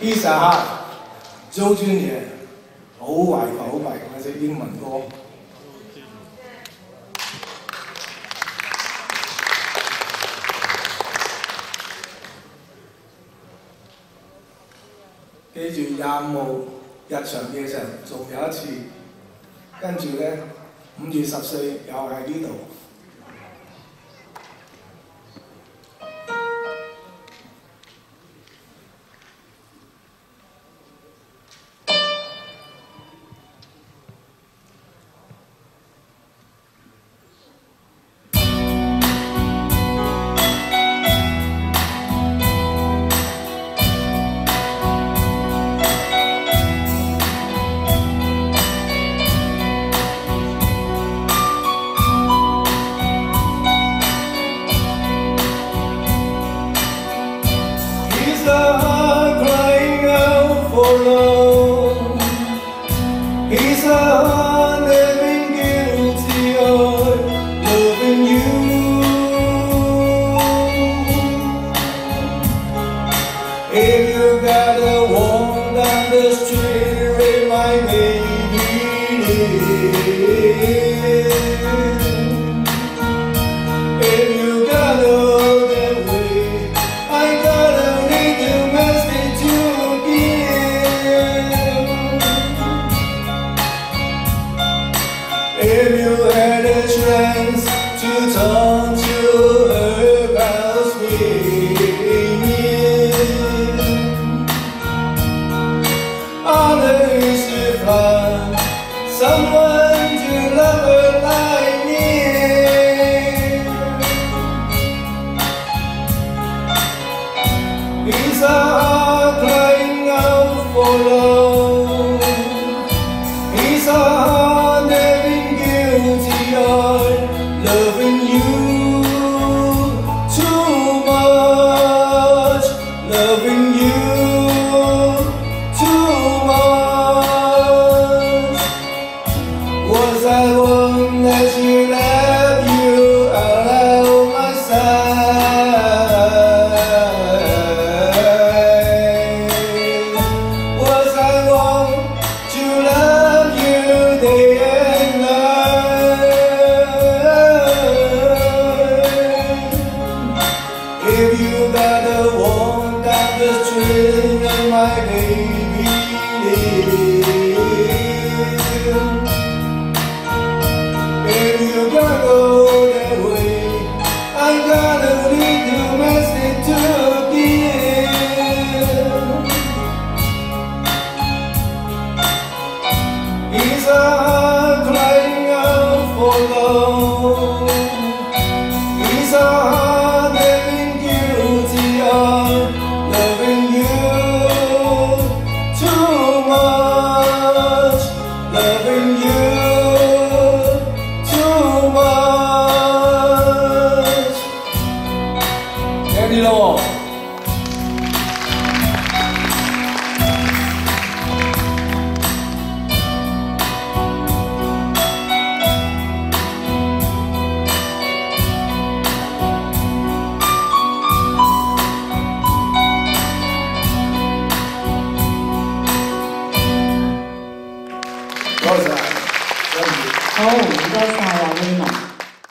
Pizza 周俊嘢，好懷舊好懷舊嘅隻英文歌。記住廿五日常嘅時候仲有一次，跟住咧五月十四又喺呢度。for. He's a living guilty of loving you. If you got a warmth on the street, remind me. If you had a chance to talk to her about me someone like me He's If you got the one got the string of my baby live If you got go that way I gotta lead to Is crying out for love. Is a どうも好，我们い上。